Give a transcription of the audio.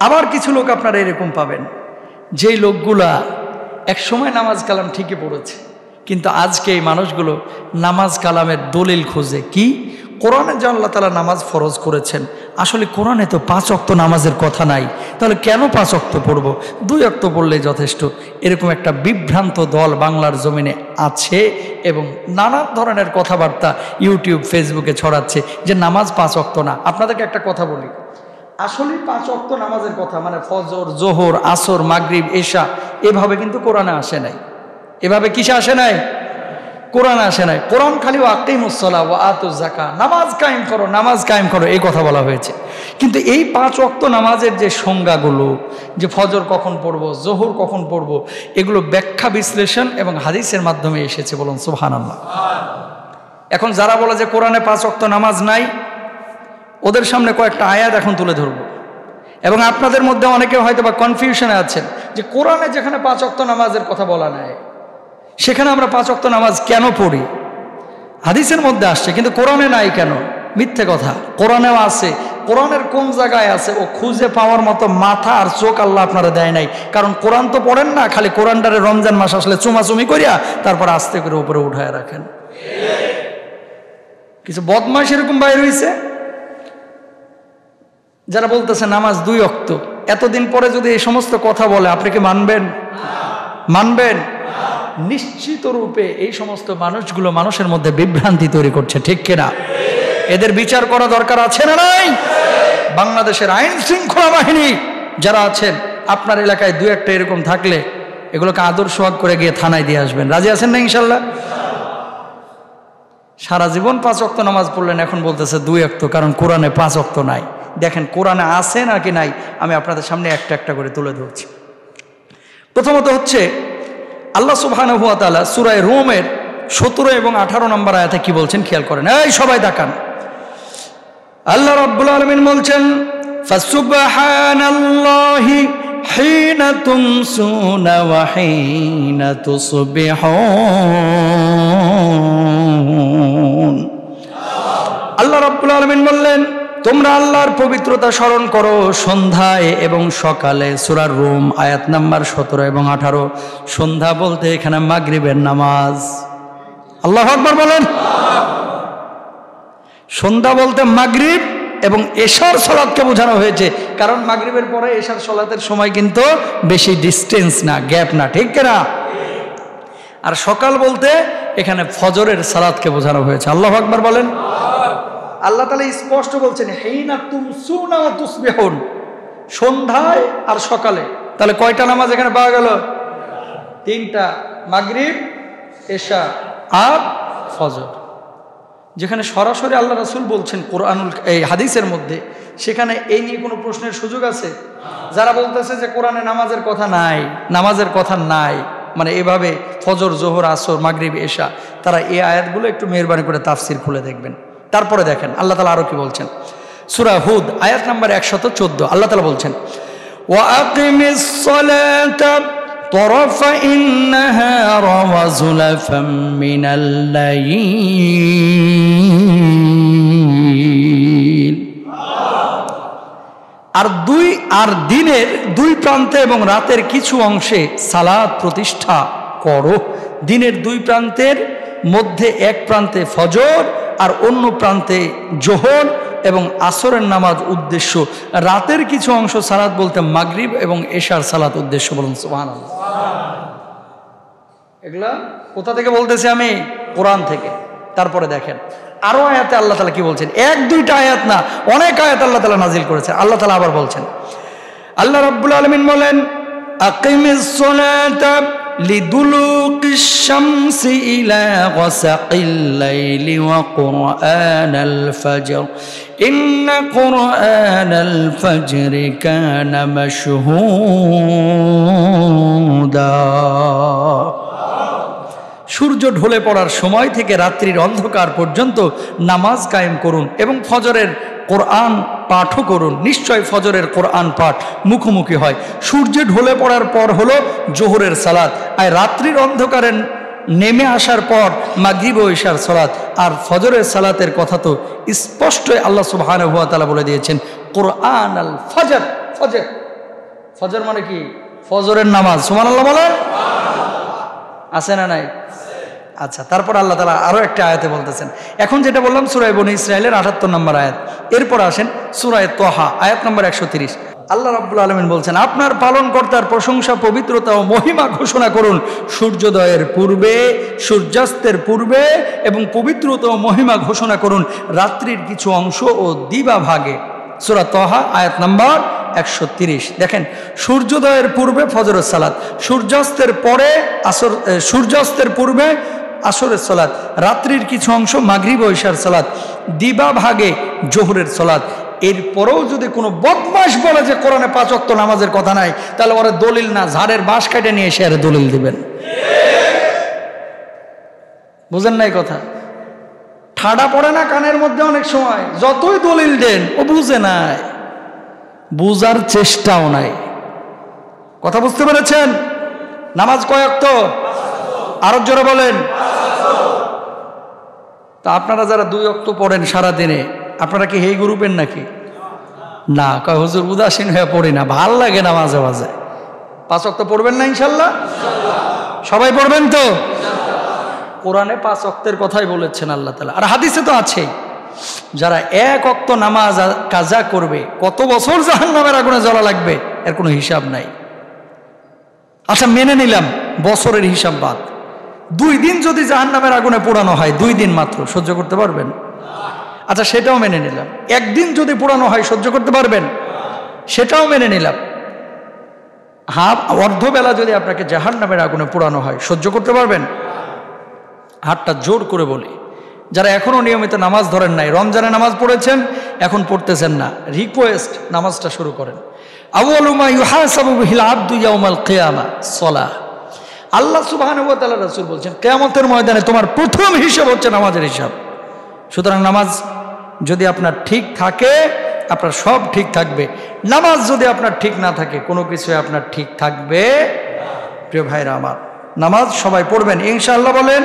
আবার কিছু লোক আপনারা এরকম পাবেন। যেই লোকগুলা এক সময় নামাজ কালাম ঠিকই পড়েছে, কিন্তু আজকে এই মানুষগুলো নামাজ কালামের দলিল খোঁজে। কি? কোরআনে যে আল্লাহ তালা নামাজ ফরজ করেছেন, আসলে কোরআনে তো পাঁচ অক্ত নামাজের কথা নাই। তাহলে কেন পাঁচ অক্ত পড়ব? দুই অক্ত পড়লেই যথেষ্ট। এরকম একটা বিভ্রান্ত দল বাংলার জমিনে আছে এবং নানা ধরনের কথাবার্তা ইউটিউব, ফেসবুকে ছড়াচ্ছে যে নামাজ পাঁচ অক্ত না। আপনাদেরকে একটা কথা বলি। আসলে পাঁচ অক্ত নামাজের কথা মানে ফজর জোহর আসর মাগরিব এশা এভাবে কিন্তু কোরআনে আসে নাই। এভাবে কিসে আসে নাই? কোরআন আসে নাই। কোরআন খালি আকিম মুসলা ও আতু জাকা নামাজ কায়েম করো নামাজ কায়েম করো এই কথা বলা হয়েছে। কিন্তু এই পাঁচ অক্ত নামাজের যে সংজ্ঞাগুলো যে ফজর কখন পড়ব জোহর কখন পড়ব এগুলো ব্যাখ্যা বিশ্লেষণ এবং হাদিসের মাধ্যমে এসেছে বলুন সুহান আল্লাহ। এখন যারা বলে যে কোরআনে পাঁচ অক্ত নামাজ নাই ওদের সামনে কয়েকটা আয়াত এখন তুলে ধরবো। এবং আপনাদের মধ্যে অনেকে হয়তো বা কনফিউশনে আছেন যে কোরআনে যেখানে পাঁচ অক্ত নামাজের কথা বলা নাই, সেখানে আমরা পাঁচ অক্ত নামাজ কেন পড়ি? হাদিসের মধ্যে আসছে, কিন্তু কোরআনে নাই কেন? মিথ্যে কথা। কোরআনেও আছে। কোরআনের কোন জায়গায় আছে? ও খুঁজে পাওয়ার মতো মাথা আর চোখ আল্লাহ আপনারা দেয় নাই। কারণ কোরআন তো পড়েন না, খালি কোরআনটারে রমজান মাস আসলে চুমাচুমি করিয়া তারপর আস্তে করে উপরে উঠায় রাখেন। কিছু বদমাস এরকম বাইর হয়েছে যারা বলতেছে নামাজ দুই অক্ত এতদিন পরে যদি এই সমস্ত কথা বলে, আপনি কি মানবেন? মানবেন? নিশ্চিত রূপে এই সমস্ত মানুষগুলো মানুষের মধ্যে বিভ্রান্তি তৈরি করছে, ঠিক কিনা? এদের বিচার করা দরকার আছে না নাই? বাংলাদেশের আইন শৃঙ্খলা বাহিনী যারা আছেন, আপনার এলাকায় দু একটা এরকম থাকলে এগুলোকে আদর সোহাগ করে গিয়ে থানায় দিয়ে আসবেন। রাজি আছেন না ইনশাল্লাহ? সারা জীবন পাঁচ অক্ত নামাজ পড়লেন, এখন বলতেছে দুই অক্ত কারণ কোরআনে পাঁচ অক্ত নাই। দেখেন, কোরআনে আছে নাকি নাই, আমি আপনাদের সামনে একটা একটা করে তুলে ধরছি। প্রথমত হচ্ছে, আল্লাহ সুবাহান হুয়া তালা সুরায় রোমের সতেরো এবং আঠারো নম্বর আয়াতে কি বলছেন খেয়াল করেন। এই সবাই দেখান আল্লাহ রব্বুল আলমিন বলছেন হীন হিনা তুমসুনা ওয়াহিনা হ আল্লাহ রাব্বুল আলামিন বললেন, তোমরা আল্লাহর পবিত্রতা স্মরণ করো সন্ধ্যায় এবং সকালে। সুরার রুম, আয়াত নাম্বার সতেরো এবং আঠারো। সন্ধ্যা বলতে এখানে মাগরিবের নামাজ। আল্লাহ আকবর বলেন। সন্ধ্যা বলতে মাগরিব এবং এশার সলাদকে বোঝানো হয়েছে। কারণ মাগরিবের পরে এশার সলাতের সময় কিন্তু বেশি ডিস্টেন্স না গ্যাপ না, ঠিক না আর সকাল বলতে এখানে ফজরের সালাদকে বোঝানো হয়েছে। আল্লাহ আকবর বলেন। আল্লাহ তালা স্পষ্ট বলছেন, হেইনা তুম সুনা সন্ধ্যায় আর সকালে। তাহলে কয়টা নামাজ এখানে পাওয়া গেল? তিনটা, মাগরিব, এশা আর ফজর। যেখানে সরাসরি আল্লাহ রাসুল বলছেন কোরআনুল, এই হাদিসের মধ্যে, সেখানে এই নিয়ে কোনো প্রশ্নের সুযোগ আছে? যারা বলতেছে যে কোরআনে নামাজের কথা নাই, নামাজের কথা নাই মানে এভাবে ফজর, জোহর, আসর, মাগরিব, এশা, তারা এই আয়াতগুলো একটু মেহরবানি করে তাফসির খুলে দেখবেন। তারপরে দেখেন, আল্লাহ তালা আরও কি বলছেন? সুরা হুদ, আয়াত নাম্বার একশত চোদ্দ, আল্লাহ তালা বলছেন আর দুই, আর দিনের দুই প্রান্তে এবং রাতের কিছু অংশে সালাদ প্রতিষ্ঠা করো। দিনের দুই প্রান্তের মধ্যে এক প্রান্তে ফজর আর অন্য প্রান্তে জোহর এবং আসরের নামাজ উদ্দেশ্য। রাতের কিছু অংশ সালাদ বলতে মাগরিব এবং এশার সালাত উদ্দেশ্য বলুন সোহান এগুলা কোথা থেকে বলতেছি আমি? কোরআন থেকে। তারপরে দেখেন, আরও আয়াতে আল্লাহ তালা কি বলছেন? এক, দুইটা আয়াত না, অনেক আয়াত আল্লাহ তালা নাজিল করেছে। আল্লাহ তালা আবার বলছেন, আল্লাহ রাব্বুল আলমিন বলেন সালাতা لدلوق الشمس إلى غسق الليل وقرآن الفجر إن قرآن الفجر كان مشهودا সূর্য ঢলে পড়ার সময় থেকে রাত্রির অন্ধকার পর্যন্ত নামাজ কায়েম করুন এবং ফজরের কোরআন পাঠও করুন। নিশ্চয় ফজরের কোরআন পাঠ মুখোমুখি হয়। সূর্যে ঢলে পড়ার পর হলো জোহরের সালাদ আর রাত্রির অন্ধকারে নেমে আসার পর মাগরিব ইশার সালাত। আর ফজরের সালাতের কথা তো স্পষ্টই আল্লাহ সুবহান হুয়া তালা বলে দিয়েছেন কোরআন আল ফজর। ফজর। ফজর মানে কি? ফজরের নামাজ। সুমান আল্লাহ বলেন? আছে না নাই? আচ্ছা তারপর আল্লাহ তালা আরও একটা আয়াতে বলতেছেন। এখন যেটা বললাম সুরাই বনি ইসরায়েলের আটাত্তর নম্বর আয়াত। এরপর আসেন সুরায় তোহা, আয়াত নম্বর একশো তিরিশ। আল্লাহ রাব্বুল আলমিন বলছেন, আপনার পালনকর্তার প্রশংসা, পবিত্রতা ও মহিমা ঘোষণা করুন। সূর্যোদয়ের পূর্বে, সূর্যাস্তের পূর্বে এবং পবিত্রতা ও মহিমা ঘোষণা করুন। রাত্রির কিছু অংশ ও দিবা ভাগে। সুরা তহা, আয়াত নাম্বার একশো দেখেন, সূর্যোদয়ের পূর্বে ফজরের সালাত, সূর্যাস্তের পরে আসর সূর্যাস্তের পূর্বে আসরের সালাত, রাত্রির কিছু অংশ মাগরিব ঐশার সালাত, দিবা ভাগে জোহরের সালাত। এরপরেও যদি কোনো বদমাস বলে যে কোরআনে পাঁচ অক্ত নামাজের কথা নাই, তাহলে ওরা দলিল না, ঝাড়ের বাঁশ কেটে নিয়ে এসে আর দলিল দিবেন। বুঝেন নাই কথা? ঠাডা পড়ে না কানের মধ্যে অনেক সময়, যতই দলিল দেন, ও বুঝে নাই। বুঝার চেষ্টাও নাই। কথা বুঝতে পেরেছেন? নামাজ কয়েক তো আরও জোরে বলেন। তা আপনারা যারা দুই অক্ত পড়েন সারা দিনে আপনারা কি হেই গ্রুপের নাকি? না, কয় হুজুর উদাসীন হয়ে পড়ি না, ভালো লাগে না মাঝে মাঝে। পাঁচ অক্ত পড়বেন না ইনশাল্লাহ? সবাই পড়বেন তো? কোরআনে পাঁচ অক্তের কথাই বলেছেন আল্লাহ তালা আর হাদিসে তো আছেই যারা এক অক্ত নামাজ কাজা করবে, কত বছর জাহান নামের আগুনে জ্বলা লাগবে, এর কোনো হিসাব নাই। আচ্ছা মেনে নিলাম, বছরের হিসাব বাদ। দুই দিন যদি জাহান নামের আগুনে পোড়ানো হয়, দুই দিন মাত্র, সহ্য করতে পারবেন? আচ্ছা সেটাও মেনে নিলাম। একদিন যদি পোড়ানো হয়, সহ্য করতে পারবেন? সেটাও মেনে নিলাম। হাফ, অর্ধবেলা যদি আপনাকে জাহান নামের আগুনে পোড়ানো হয়, সহ্য করতে পারবেন? হাতটা জোর করে বলি। যারা এখনও নিয়মিত নামাজ ধরেন নাই, রমজানে নামাজ পড়েছেন, এখন পড়তেছেন না। রিকোয়েস্ট নামাজটা শুরু করেন। আবুলুমা ইউহাসাবু বিহিল আব্দু ইয়াউমাল কিয়ামা, সলাহ। আল্লাহ তাআলা রাসূল বলছেন কেমতের ময়দানে তোমার প্রথম হিসাব হচ্ছে নামাজের হিসাব। সুতরাং নামাজ যদি আপনার ঠিক থাকে, আপনার সব ঠিক থাকবে। নামাজ যদি আপনার ঠিক না থাকে, কোনো কিছু আপনার ঠিক থাকবে প্রিয় ভাইরা আমার, নামাজ সবাই পড়বেন। ইনশাআল্লাহ বলেন